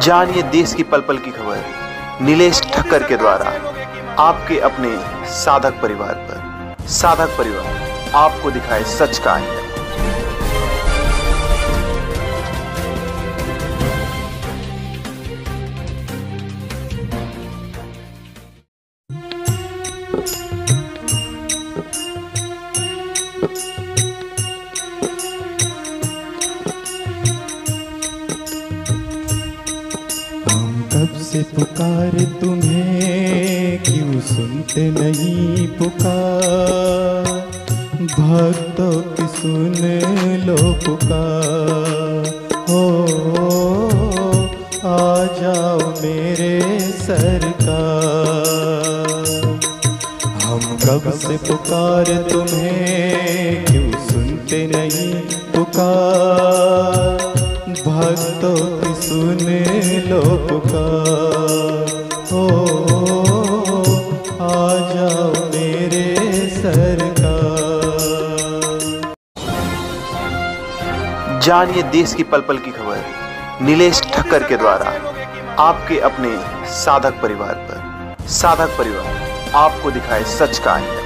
जानिए देश की पल पल की खबर, नीलेश ठक्कर के द्वारा आपके अपने साधक परिवार पर। साधक परिवार, आपको दिखाए सच का आईना हम कब से पुकार तुम्हें, क्यों सुनते नहीं पुकार? भक्तों की सुन लो पुकार। हो आ जाओ मेरे सरकार। हम कब से पुकार तुम्हें, क्यों सुनते नहीं पुकार? भक्तों की सुन पुकार हो, आ जाओ मेरे जानिए देश की पल पल की खबर, नीलेश ठक्कर के द्वारा, आपके अपने साधक परिवार पर। साधक परिवार, आपको दिखाए सच का आईना